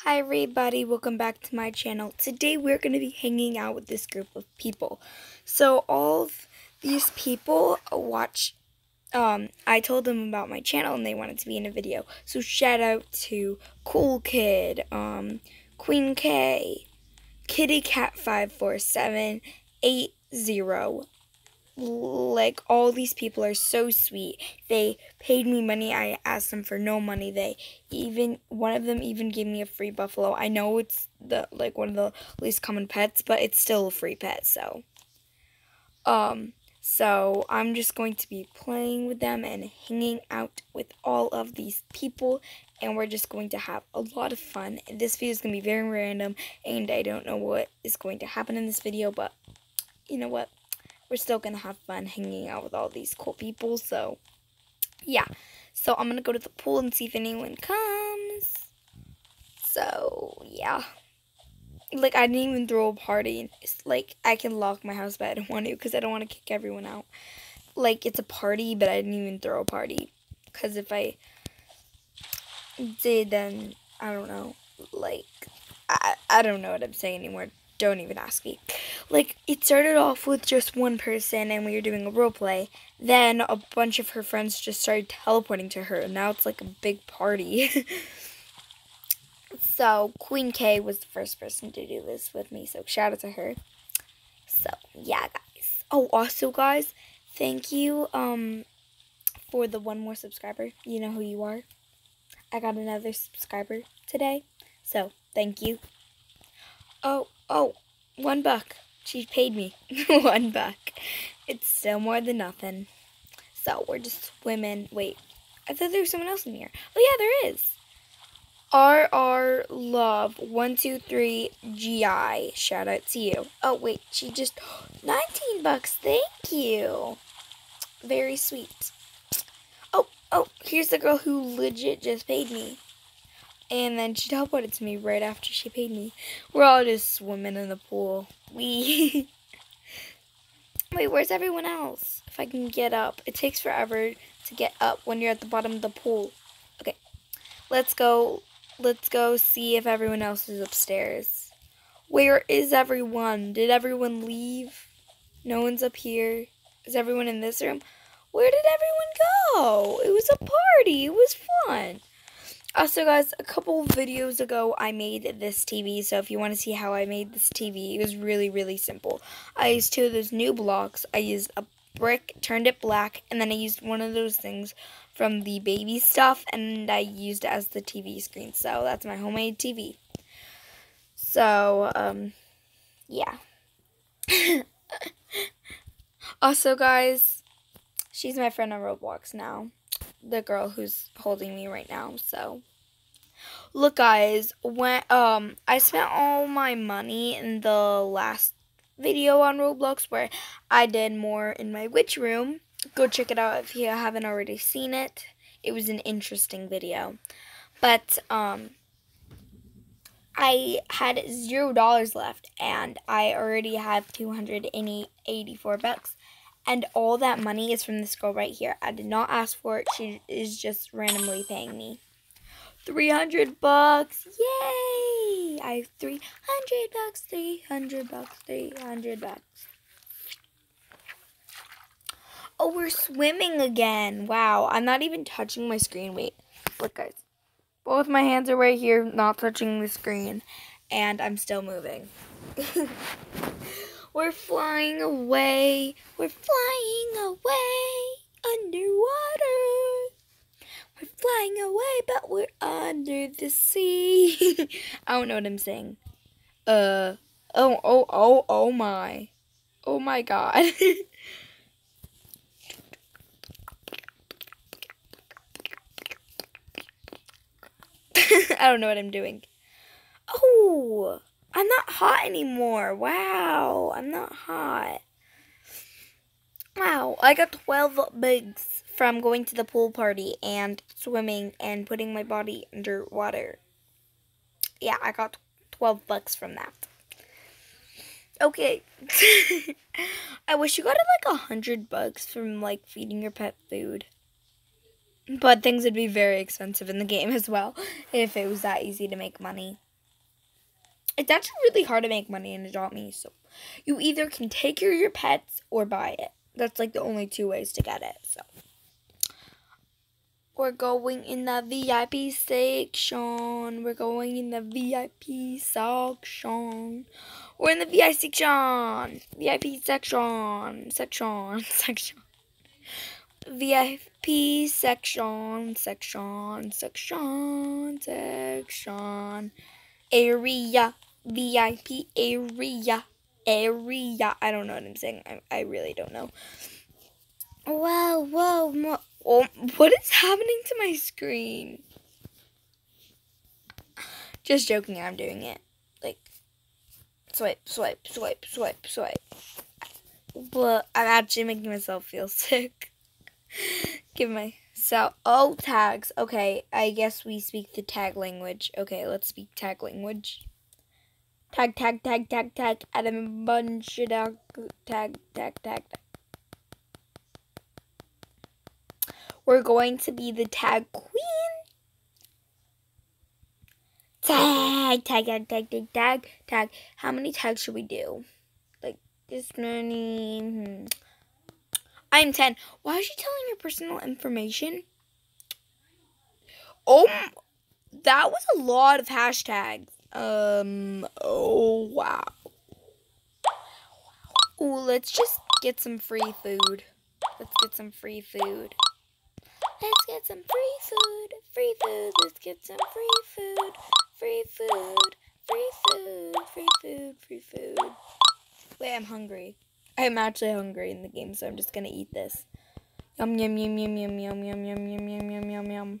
Hi everybody, welcome back to my channel. Today we're going to be hanging out with this group of people. So all of these people watch, um, I told them about my channel and they wanted to be in a video. So shout out to Cool Kid, um, Queen K, Kitty Cat 54780, like all these people are so sweet. They paid me money. I asked them for no money. They even one of them even gave me a free buffalo. I know it's the like one of the least common pets, but it's still a free pet, so um so I'm just going to be playing with them and hanging out with all of these people and we're just going to have a lot of fun. This video is going to be very random and I don't know what is going to happen in this video, but you know what? We're still going to have fun hanging out with all these cool people. So, yeah. So, I'm going to go to the pool and see if anyone comes. So, yeah. Like, I didn't even throw a party. It's like, I can lock my house, but I don't want to because I don't want to kick everyone out. Like, it's a party, but I didn't even throw a party. Because if I did, then, I don't know. Like, I, I don't know what I'm saying anymore don't even ask me. Like, it started off with just one person and we were doing a role play. Then a bunch of her friends just started teleporting to her. And now it's like a big party. so, Queen K was the first person to do this with me. So, shout out to her. So, yeah, guys. Oh, also, guys, thank you um, for the one more subscriber. You know who you are. I got another subscriber today. So, thank you. Oh, oh, one buck. She paid me one buck. It's still more than nothing. So we're just swimming. Wait, I thought there was someone else in here. Oh yeah, there is. RR Love one two three GI. Shout out to you. Oh wait, she just 19 bucks. Thank you. Very sweet. Oh, oh, here's the girl who legit just paid me. And then she teleported to me right after she paid me. We're all just swimming in the pool. We. Wait, where's everyone else? If I can get up. It takes forever to get up when you're at the bottom of the pool. Okay. Let's go. Let's go see if everyone else is upstairs. Where is everyone? Did everyone leave? No one's up here. Is everyone in this room? Where did everyone go? It was a party. It was fun. Also, guys, a couple videos ago, I made this TV, so if you want to see how I made this TV, it was really, really simple. I used two of those new blocks. I used a brick, turned it black, and then I used one of those things from the baby stuff, and I used it as the TV screen. So, that's my homemade TV. So, um, yeah. also, guys, she's my friend on Roblox now the girl who's holding me right now. So, look, guys, when um I spent all my money in the last video on Roblox where I did more in my witch room. Go check it out if you haven't already seen it. It was an interesting video, but um. I had zero dollars left and I already have 284 bucks. And all that money is from this girl right here. I did not ask for it. She is just randomly paying me. 300 bucks. Yay! I have 300 bucks, 300 bucks, 300 bucks. Oh, we're swimming again. Wow, I'm not even touching my screen. Wait, look guys. Both my hands are right here, not touching the screen. And I'm still moving. We're flying away. We're flying away underwater. We're flying away, but we're under the sea. I don't know what I'm saying. Uh, oh, oh, oh, oh my. Oh my god. I don't know what I'm doing. Oh! I'm not hot anymore. Wow, I'm not hot. Wow, I got 12 bugs from going to the pool party and swimming and putting my body underwater. Yeah, I got 12 bucks from that. Okay. I wish you got like a hundred bucks from like feeding your pet food. But things would be very expensive in the game as well if it was that easy to make money. It's actually really hard to make money in Adopt Me. So you either can take care of your pets or buy it. That's like the only two ways to get it. So we're going in the VIP section. We're going in the VIP section. We're in the VIP section. VIP section. Section. Section. VIP section. Section. Section. Section. Area. VIP area. Area. I don't know what I'm saying. I, I really don't know. Whoa, whoa, Oh, what is happening to my screen? Just joking, I'm doing it. Like, swipe, swipe, swipe, swipe, swipe. But I'm actually making myself feel sick. Give myself, oh, tags. Okay, I guess we speak the tag language. Okay, let's speak tag language. Tag, tag, tag, tag, tag. Adam bunch of tag, tag, tag, tag. We're going to be the tag queen. Tag, tag, tag, tag, tag, tag, tag. How many tags should we do? Like this many. Hmm. I'm 10. Why is she telling your personal information? Oh, that was a lot of hashtags. Um, oh, wow. Ooh, let's just get some free food. Let's get some free food. Let's get some free food, free food. Let's get some free food, free food, free food, free food, free food. Wait, I'm hungry. I'm actually hungry in the game, so I'm just gonna eat this. Yum yum yum yum yum yum yum yum yum yum yum yum yum.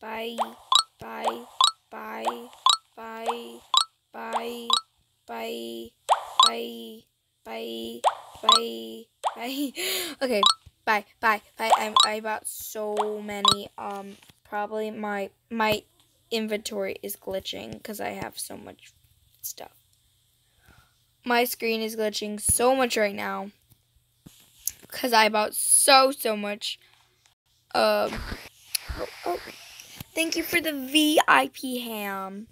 bye, bye, bye, bye, bye, bye, bye, bye, bye, bye. Okay bye, bye, bye. I, I bought so many. Um, probably my my inventory is glitching because I have so much stuff. My screen is glitching so much right now because I bought so so much. Um, oh, oh. Thank you for the VIP ham.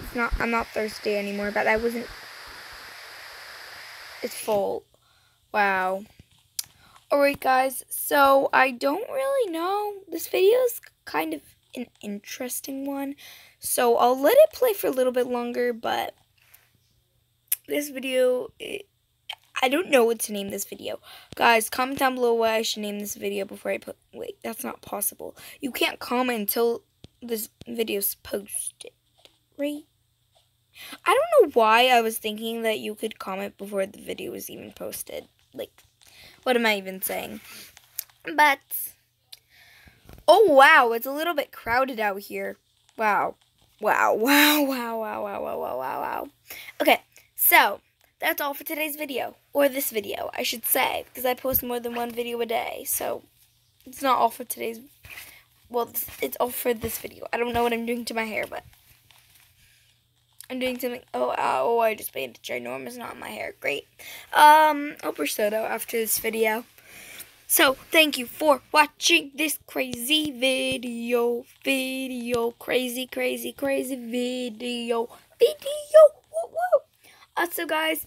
It's not. I'm not thirsty anymore, but I wasn't. It's full. Wow. Alright guys, so I don't really know. This video is kind of an interesting one. So I'll let it play for a little bit longer, but this video, it, I don't know what to name this video. Guys, comment down below what I should name this video before I put, wait, that's not possible. You can't comment until this video's posted, right? I don't know why I was thinking that you could comment before the video was even posted. Like, what am I even saying? But, oh wow, it's a little bit crowded out here. Wow. Wow, wow, wow, wow, wow, wow, wow, wow, wow. Okay, so that's all for today's video. Or this video, I should say, because I post more than one video a day. So it's not all for today's, well, it's, all for this video. I don't know what I'm doing to my hair, but I'm doing something. Oh, oh, I just made painted ginormous knot in my hair. Great. Um, that out after this video. So, thank you for watching this crazy video. Video. Crazy, crazy, crazy video. Video. Woo, woo. Also, guys,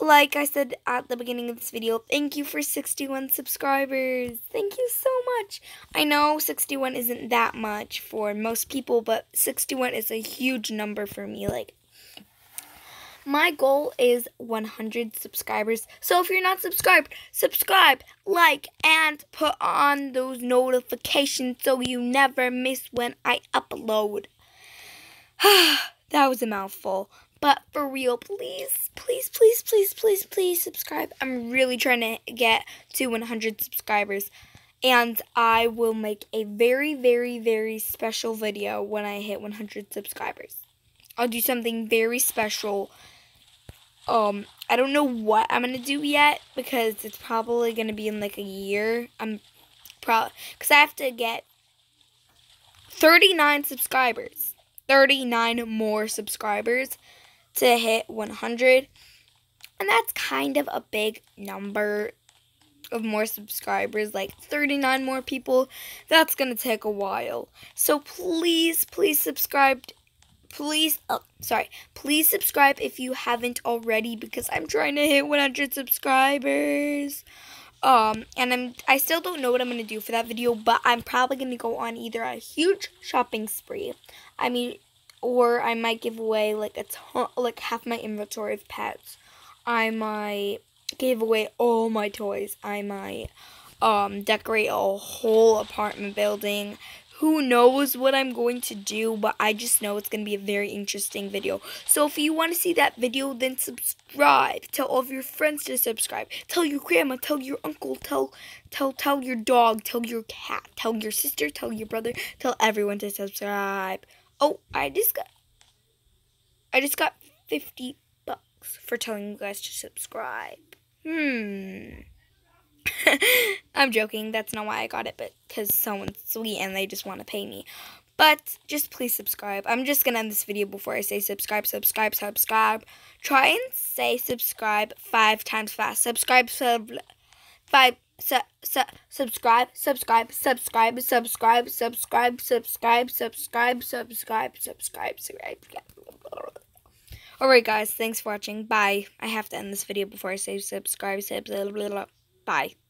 like I said at the beginning of this video, thank you for 61 subscribers. Thank you so much. I know 61 isn't that much for most people, but 61 is a huge number for me. Like, my goal is 100 subscribers. So if you're not subscribed, subscribe, like, and put on those notifications so you never miss when I upload. that was a mouthful. But for real, please, please, please, please, please, please subscribe. I'm really trying to get to 100 subscribers. And I will make a very, very, very special video when I hit 100 subscribers. I'll do something very special. Um, I don't know what I'm gonna do yet because it's probably gonna be in like a year. I'm proud because I have to get 39 subscribers, 39 more subscribers to hit 100, and that's kind of a big number of more subscribers, like 39 more people. That's gonna take a while. So please, please subscribe please oh sorry please subscribe if you haven't already because i'm trying to hit 100 subscribers um and i'm i still don't know what i'm gonna do for that video but i'm probably gonna go on either a huge shopping spree i mean or i might give away like a ton like half my inventory of pets i might give away all my toys i might um decorate a whole apartment building who knows what I'm going to do, but I just know it's going to be a very interesting video. So if you want to see that video, then subscribe. Tell all of your friends to subscribe. Tell your grandma, tell your uncle, tell tell tell your dog, tell your cat, tell your sister, tell your brother, tell everyone to subscribe. Oh, I just got I just got 50 bucks for telling you guys to subscribe. Hmm. I'm joking. That's not why I got it, but because someone's sweet and they just want to pay me. But just please subscribe. I'm just going to end this video before I say subscribe, subscribe, subscribe. Try and say subscribe five times fast. Subscribe, sub, five, su, su, subscribe, subscribe, subscribe, subscribe, subscribe, subscribe, subscribe, subscribe, subscribe, subscribe. Alright guys, thanks for watching. Bye. I have to end this video before I say subscribe, subscribe, bye.